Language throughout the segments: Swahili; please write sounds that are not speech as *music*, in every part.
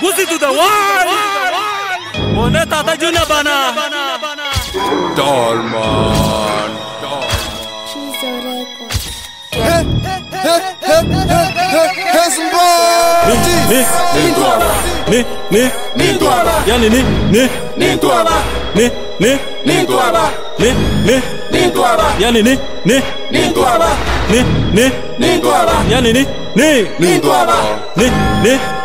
Muzi tu da wal Ona tata juna bana Dolman Nintuaba,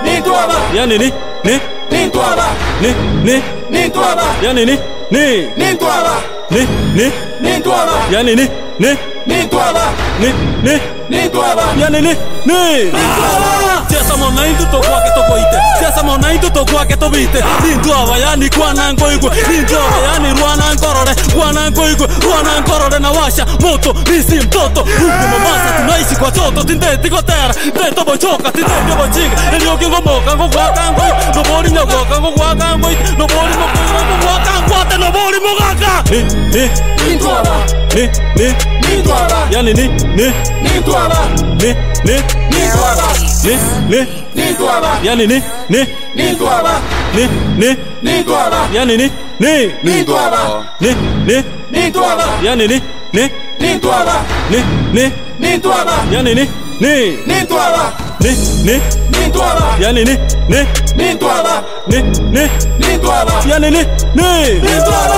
Ni toi va. Viens Nini. Ni. Ni toi va. Ni. Ni. Ni toi va. Viens Nini. Ni. Ni toi va. Ni. Ni. Ni toi va. Viens Nini. Ni. Ni toi va. Ni. Ni. Ni toi va. Viens Nini. Ni. Ni toi va. to kwake to bite ni ndwa yani kwana ngoigwe nindwaba yani rwana nkorore. Rwana ngoigwe rwana nkorore. Na washa moto ni nisi mtoto. Huku Mombasa tunaishi kwa toto. Choto tindeti gotera to bochoka tinde tindeti bochiga elioki ngomoka ngogwaka ngoi. Nobori kwa kango kwa kango mokoka ngogwaka ngwate. Nobori mogaka eh eh nindwaba eh eh 你多啦，呀你你你你多啦，你你你多啦，你你你多啦，呀你你你你多啦，你你你多啦，呀你你你你多啦，你你你多啦，呀你你你你多啦，你你你多啦，呀你你你你多啦，你你你多啦，呀你你你你多啦，你你你多啦，呀你你你你多啦。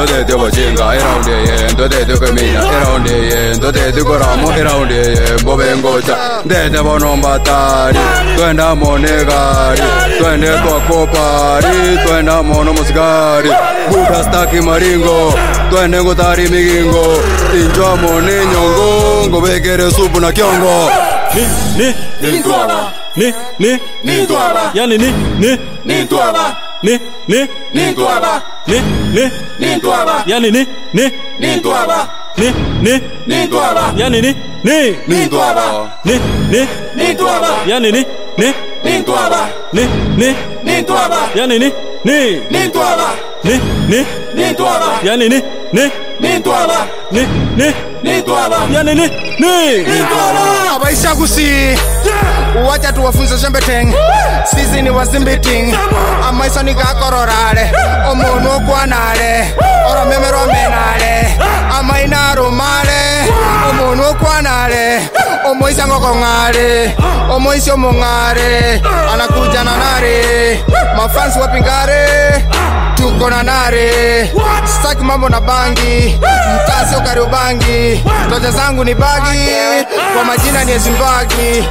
Toteutuuko Jinka eroundien, toteutuuko minä eroundien, toteutuuko Raamo eroundien, Boben kocha, teitä voi nompatari, tuenda mun negari, tuende tuo kopari, tuenda mun musikari, puhdastakin maringo, tuende kutari mikingo, tinjoa mun nyongo, ngobekere supu na kiongo. Ni, ni, ni, ni, ni, ni, ni, ni, ni, ni, ni, ni, ni, ni, ni, ni, နေနေနေသွားပါနေနေနေသွားပါရနေနေနေနေသွားပါနေနေနေသွားပါရနေနေနေနေသွားပါနေနေနေသွားပါရနေနေနေနေသွားပါနေနေနေသွားပါရနေနေနေနေသွားပါနေနေနေသွားပါရနေနေနေနေသွားပါနေနေနေသွားပါရနေနေနေနေသွားပါဘိုင်ရှာကူစီ yeah wacha tuwafunze shembe teng sisi ni wazimbiting amaisoni gakororale omunu okwanale oromeme romenale amaina arumale omunu okwanale omoisi ang'okong'are omoisi omong'are anakujana nare mafans wapingare tuko na nare staki mambo na bangi. Mtasi okari ubangi. Toja zangu ni bagi. Kwa majina ni ezimbagi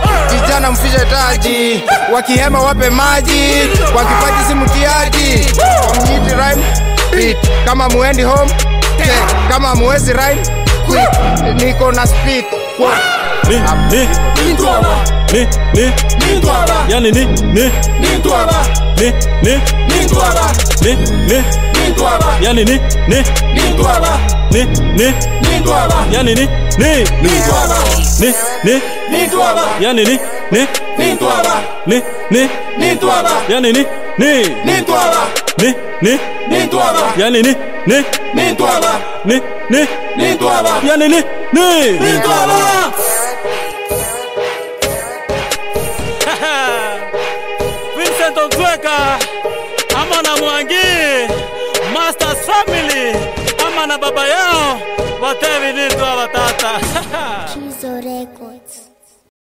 tunawavisha taji, wakihema wape maji, wakipati simu kiaji, wamjiti rhyme beat, kama muendi home take, kama muwezi rhyme quick niko na speed. Kwa ni ni ni twaba ni ni ni twaba yani ni ni ni twaba ni ni ni twaba ni ni ni twaba yani ni ni ni twaba ni ni ni twaba yani ni ni ni twaba ni ni ni twaba yani ni ni? Ni twaba. Ni? Ni? Ni twaba. Yani ni? Ni? Ni twaba. Ni? Ni? Ni twaba. Yani ni? Ni? Ni twaba. Ni? Ni? Ni twaba. Yani ni? Ni? Ni twaba. *laughs* Vincent Otweka ama na Mwangi Master Family ama na baba yao watevinitua watata *laughs*